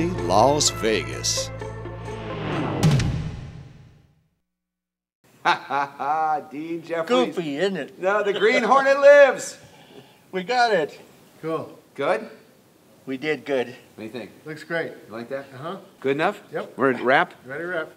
Las Vegas. Ha ha ha, Dean Jeffries. Goofy, isn't it? No, the Green Hornet lives. We got it. Cool. Good? We did good. What do you think? Looks great. You like that? Uh huh. Good enough? Yep. We're at wrap? Ready to wrap?